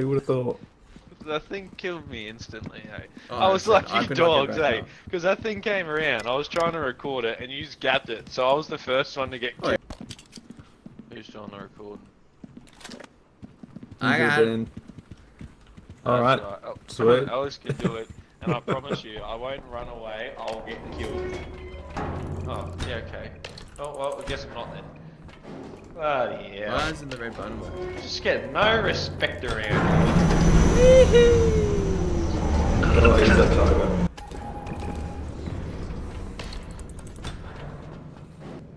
Who would have thought? The thing killed me instantly, hey. Oh, I was so like, I you could not get dogs, hey. Because that thing came around, I was trying to record it, and you just gapped it, so I was the first one to get Oh, killed. Who's trying to record? I got did, it. All right. That's Oh, Sweet. Alex can do it, and I promise you, I won't run away, I'll get killed. Oh, yeah, okay. Oh, well, I guess I'm not then. Bloody yeah. Why isn't the red button work? Just get no respect around. Oh, he's that tiger.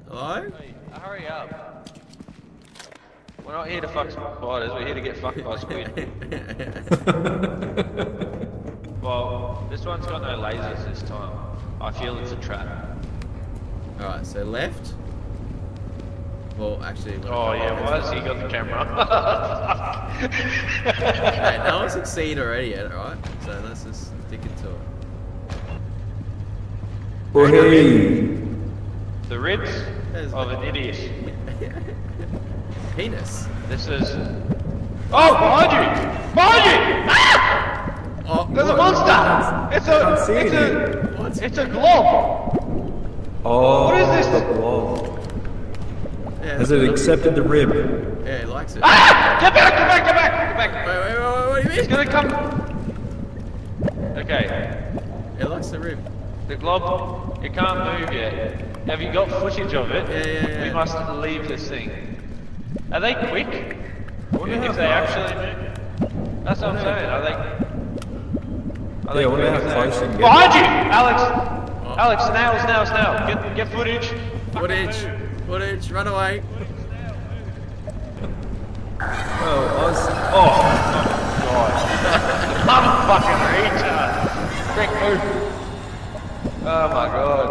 Hello? Hey, hurry up. We're not here to fuck spiders, we're here to get fucked by squid. Well, this one's got no lasers this time. I feel it's a trap. Alright, so left. Well, actually. when Oh yeah, up, why has he got the Hey, camera? no one's succeeded already yet, alright? So let's just stick into it. Well, hey. the ribs There's of an idiot. Penis. This is. Oh, behind you! Behind you! Ah! Oh, There's a monster! It's a. It's a. What? It's a glob! Oh, What is this? The blob. Yeah, Has it accepted the rib? Yeah, he likes it. Ah! Get back! Get back! Get back! Get back! Wait, wait, wait, wait, what do you It's mean? gonna come. Okay, It likes the rib. the glob. It can't move yet. Have you got footage of it? Yeah, yeah, yeah. We must leave this thing. Are they quick? wonder if how they actually move. That's what I'm saying. Are they? Are Yeah, I wonder quick how as they- close you can get. Behind you, Alex. Alex, snail, snail, snail. Get, get footage. Footage. Footage. Run away. Oh, I was. Oh, I'm a fucking retard. Quick, move. Oh my god.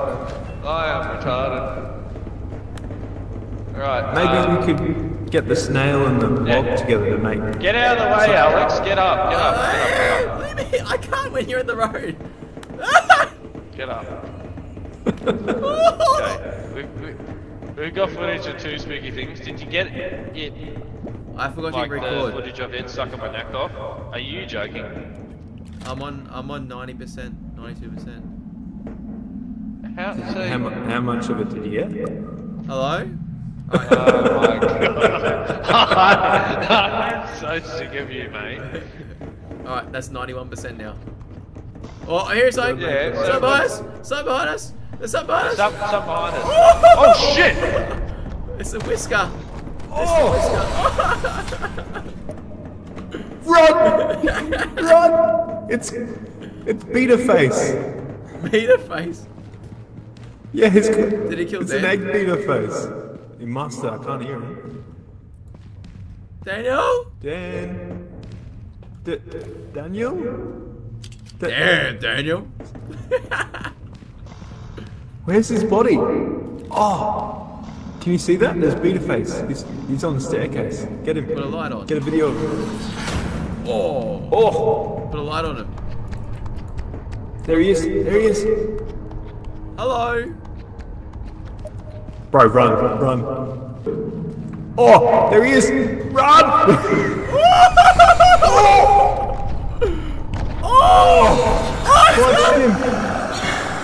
I am retarded. Right. maybe um, we could get the snail and the blob Yeah. together to make. Get out of the way, Alex. Get up. Get up. Get up. What do you mean? I can't when you're in the road. Get up. Okay. We've, we, we've got footage of two spooky things. Did you get it? I forgot Like to the record. footage of it sucking my neck off? Are you joking? I'm on. I'm on 90 percent, 92 percent. How? So, How, mu- how much of it did you get? Hello. Oh my god. I'm so sick of you, mate. All right, that's 91 percent now. Oh, here's something. Yeah, Something so- behind us. Something behind us. There's something behind us. Some, some behind us. Oh shit! It's a whisker. It's Oh! Run! Run! It's it's beta face. Meter face. Yeah, it's Did he kill It's Dan? an egg beta face. He must. I can't hear him. Daniel. Dan. D- Daniel. Da- Damn, Daniel. Where's his body? Oh. Can you see that? There's beta face. He's, he's on the staircase. Get him. Put a light on. Get a video of him. Oh. Oh. Put a light on him. There he is. There he is. Hello. Bro, run, run. Oh, there he is. Run! Oh! oh. Clutch him.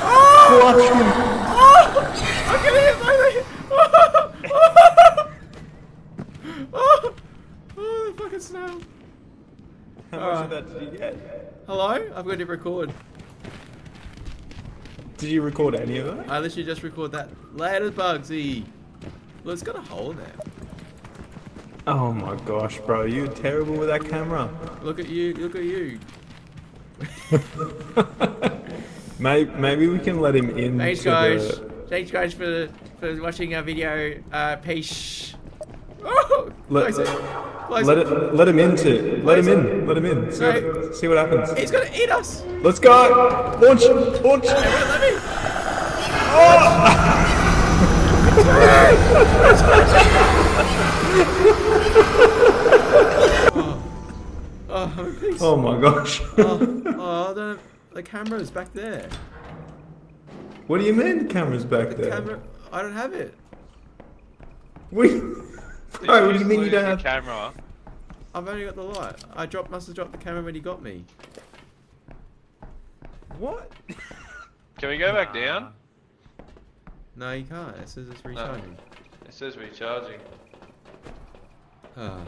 Oh. Clutch him. I can hear my oh, oh, the fucking snail. How much of that did you get? Hello? I've got to record. Did you record any of that? I literally just record that. Later, Bugsy. Eh? Well, it's got a hole there. Oh my gosh, bro, you're terrible with that camera. Look at you. Look at you. Maybe, maybe we can let him in. Thanks, guys. the- Thanks, guys, for for watching our video. Uh, peace. Oh, Let, close it. Close let it. it. Let him into. Let him in. Let him in. See what, see what happens. He's gonna eat us. Let's go. Launch. Launch. Let me. Oh, I'm. Oh my gosh. Oh, oh, the, the camera's back there. What do you mean the camera's back The there? camera, I don't have it. We. Bro, what do you mean you don't the have? camera? I've only got the light. I dropped, must have dropped the camera when he got me. What? Can we go back down? No, you can't. It says it's recharging. It says recharging.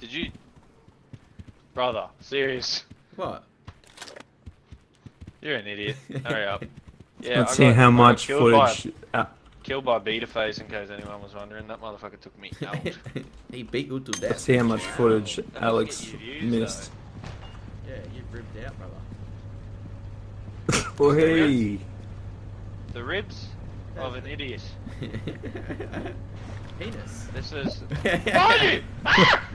Did you, brother? Serious? what? You're an idiot. Hurry up. Yeah, Let's I see got- how much killed by- footage. Uh, Killed by beta phase, in case anyone was wondering. That motherfucker took me out. he beat you to death. let's see how much footage at Alex views, missed. Yeah, you ripped out, brother. Oh hey! the ribs of an idiot. Penis. This is. Behind you! Ah!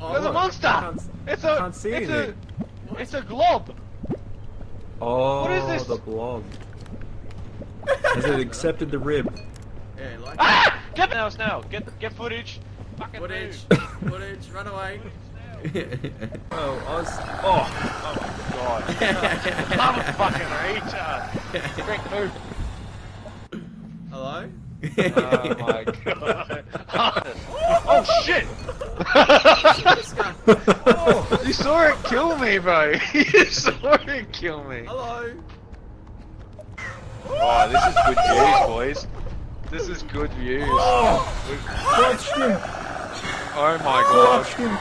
Oh, There's a look. monster! can't- It's a. can't see it's a. anything. It's a glob. Oh, What is this? the blob. Has it accepted the rib? Yeah, like Ah! Get now, now. Get get footage. Fucking footage. footage. Run away. Oh, I was. Oh, Oh my god. I'm a fucking retard. Quick move. Hello. Oh my god. oh shit! oh, you saw it kill me, bro. you saw it kill me. Hello. Oh, this is good views, boys. This is good views. oh, crushed him! Oh my god. Crushed him!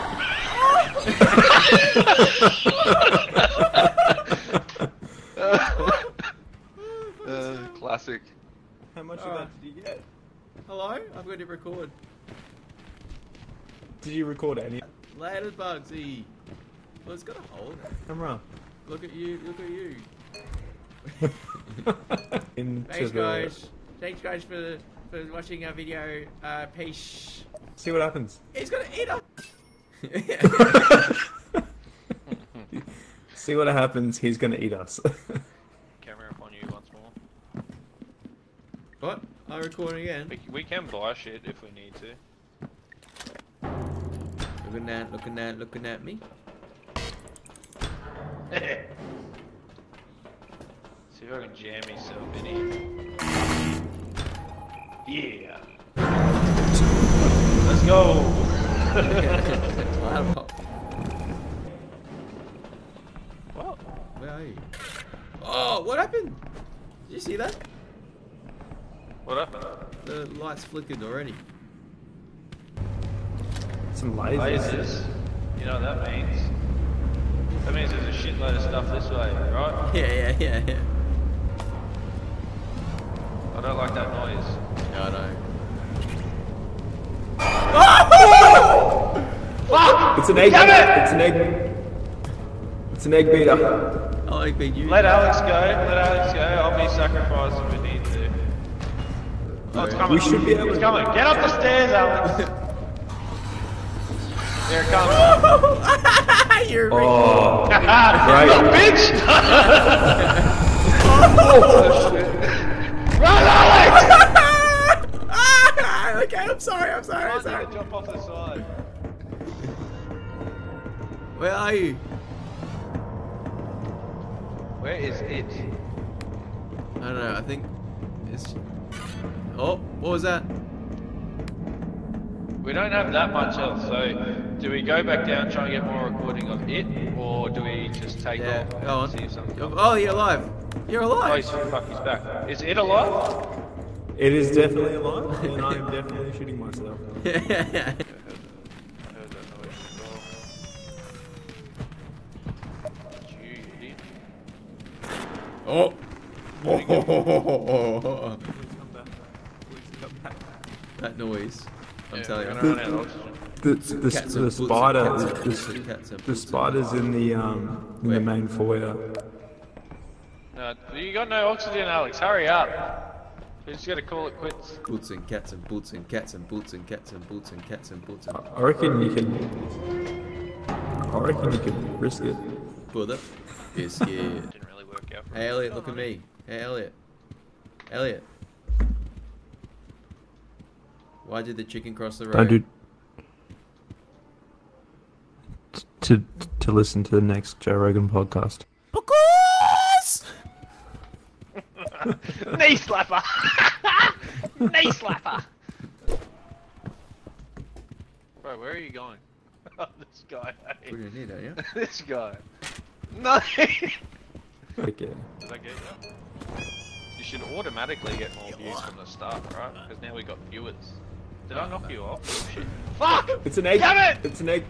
uh, classic. How much of of that that did you get? Hello. I've got to record. Did you record any? Later, Bugsy. Well, it's got a hole. Camera. Look at you. Look at you. Into Thanks, the. guys. Thanks, guys, for for watching our video. Uh, peace. See what happens. He's gonna eat us. See what happens. He's gonna eat us. Camera upon you once more. what? I'm recording again. We, we can buy shit if we need to. Looking at, looking at, looking at me. See if I can jam myself in here. Yeah. Let's go. Loud. Well, Where are you? Oh, what happened? Did you see that? what happened? The lights flickered already. Some lasers. Lasers. You know what that means? That means there's a shitload of stuff this way, right? Yeah, yeah, yeah, yeah. I don't like that noise. Yeah, I know. It's an egg. Damn it! It's an egg. It's an egg beater. I like being you. Let Alex go. Let Alex go. I'll be sacrificed if we need to. Oh, it's coming. We should be able It's to- coming. Get up the stairs, Alex. Here it comes. You're a Oh, right. bitch! Run, Alex! Okay, I'm sorry, I'm sorry, I'm I sorry. to jump off the side. Where are you? Where is it? I don't know, I think it's... Oh, what was that? We don't have that much else, so do we go back down, try and get more recording of it, or do we just take Yeah, off and go on. see if something comes? Oh, you're alive. You're alive. Oh, he's, alive. fuck, he's back. Is it alive? it is definitely alive, and I'm definitely shooting myself. I oh. heard that noise as well. You idiot. oh. that noise. I'm Yeah, telling you. gonna run out of oxygen. The, the, the, and boots and spider, cats the, boots and cats and the spiders in the um in the main foyer. No, you got no oxygen, Alex. Hurry up. We just gotta call it quits. Boots and cats and boots and cats and boots and cats and boots and cats and boots and I reckon you can. I reckon you can risk it. Pull up. Biscuit. Didn't really work out for Hey Elliot, look at me. Hey Elliot. Elliot. Why did the chicken cross the road? Don't do. To to listen to the next Joe Rogan podcast. Because. Knee slapper! Knee slapper! Bro, Bro, where are you going? Oh, this guy. hey. We're gonna need that, yeah? this guy. No! Okay. Did I get you? You should automatically get more views from the start, right? Because now we got viewers. Did I knock you off? Shit. Fuck! It's an egg. Damn it! It's an egg.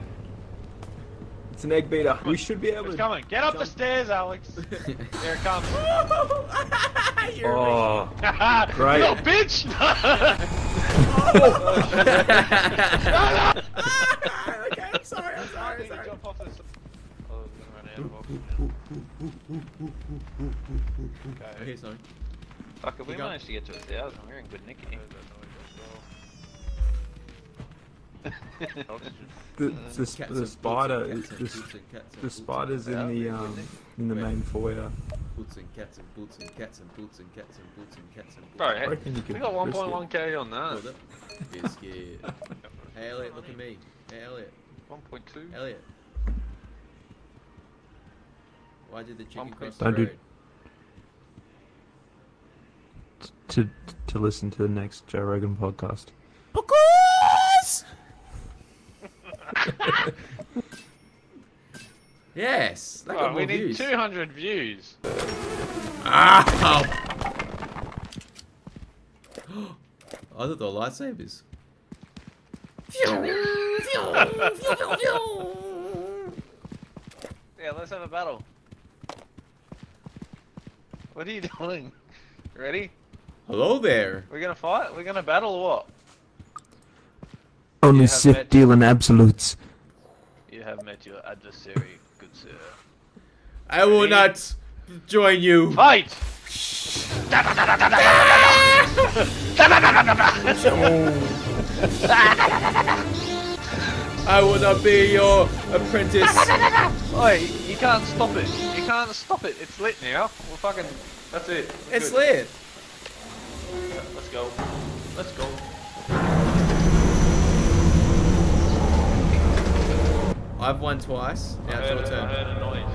It's an egg beater. We should be able to- It's to. coming. Get up the stairs, Alex. There it comes. You're Oh, Great. Great. Little bitch! okay, I'm sorry, I'm sorry, I'm sorry. Jump off this. Oh, I'm gonna run out of options. Okay. here's something. Fuck, if we You got- manage to get to a thousand, we're in good nicky. The, the, Cats the spider. boots and The, cats and boots and cats and the spider's in the um in the main foyer. Boots and cats and boots and cats and boots and cats and boots and cats and boots. Bro, hey, you we could got 1.1k on Hold that. up. Biscuit. Hey Elliot, look at me. Hey Elliot. 1.2? Elliot. Why did the chicken cross the point- Don't do- road? To to listen to the next Joe Rogan podcast. Yes, that got Bro, more we need views. 200 views. Ow! Ah! I thought they were lightsabers. Yeah, let's have a battle. What are you doing? Ready? Hello there. We're gonna fight? We're gonna battle or what? Only Sith met- dealing absolutes. You have met your adversary, good sir. I will not join you. Fight! I will not be your apprentice. Oi, you can't stop it. You can't stop it. It's lit now. We're fucking. That's it. We're It's good. lit. Let's go. Let's go. I've won twice. Now it's your I heard a noise.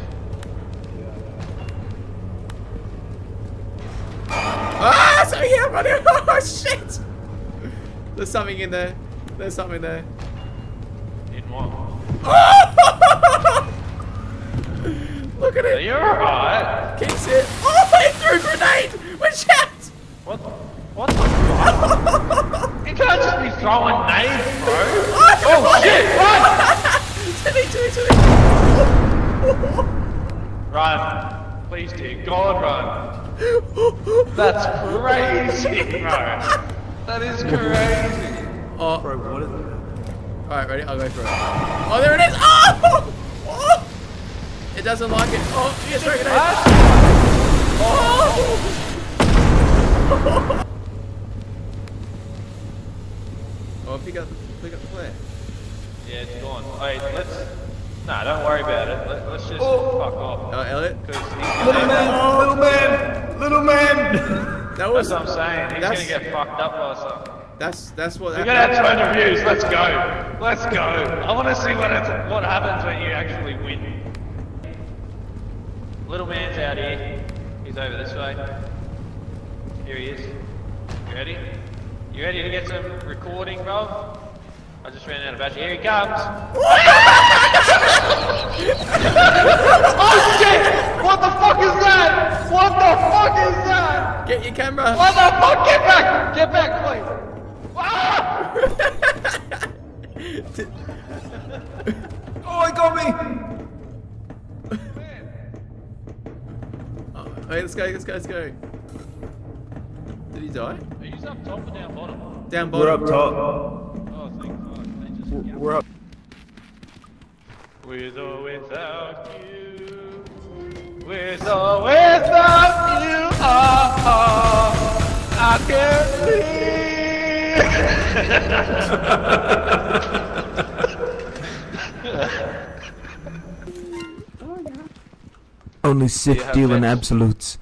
Ah, so yeah, buddy. Oh shit. There's something in there. There's something there. In what? Oh! Look at Are it. you alright? Kicks it. Oh, he threw a grenade. Watch out. What? What the fuck? you can't just be throwing nades, bro. Oh shit! Run! Timmy, Timmy, Timmy. Run! Please, dear God, run! That's crazy, bro. That is crazy. Oh, Bro, what is it? all right, ready? I'll go for it. Oh, there it is. Oh, oh. it doesn't like it. Oh, you throw a grenade. Oh. Oh, pick up, pick up the flare. Yeah, it's gone. Wait, let's. Nah, don't worry about it. Let, let's just oh. fuck off. Oh, Elliot. 'Cause he's Little gonna- man, little man, little man. That was. That's what I'm saying. He's That's- gonna get fucked up by something. That's that's what. We're gonna have 200 views. Let's go. Let's go. I want to see what it's, what happens when you actually win. Little man's out here. He's over this way. Here he is. You ready? You ready to get some recording, bro? I just ran out of battery. Here he comes. oh shit! What the fuck is that? What the fuck is that? Get your camera. What the fuck? Get back! Get back, please! Ah! Oh, he got me. Oh, wait, let's go, let's go, let's go. Did he die? Are you up top or down bottom? Down bottom. We're bottom. up top. Oh, thank fuck. They just We're- We're up. With or without you. With or without you. Oh, oh, I can't Only You Sith have dealing meds. absolutes.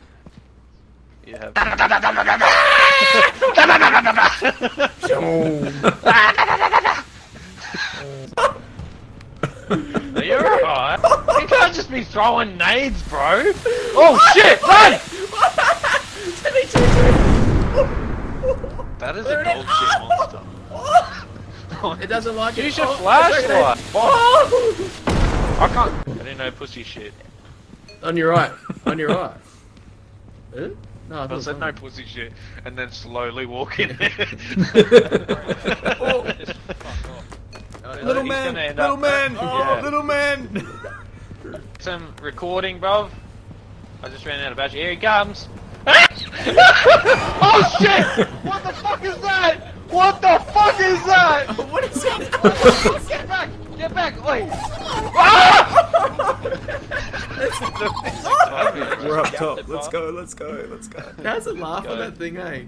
You have. Are you alright? You can't just be throwing nades, bro. Oh shit! Run! Timmy, Timmy, Timmy. That is a it gold shit monster. It doesn't like it. Use your Oh, flashlight. Oh! I can't. I didn't know pussy shit. On your right. On your right. No, I I said no pussy shit, and then slowly walk in. Little man, little up- man, Yeah. oh, little man. Some recording, bruv. I just ran out of battery. Here he comes. oh shit! What the fuck is that? What the fuck is that? what is it? Get back! Get back! Wait! Ah! We're up top. Let's go, let's go, let's go. How's it laugh on that thing, eh?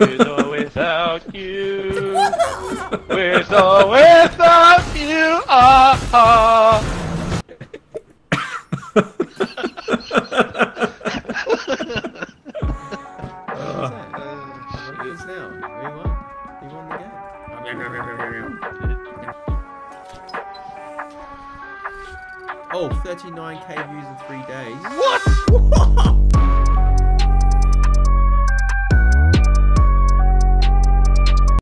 With or without you. We're so with or without you. Ah, ah. 39k views in three days. What?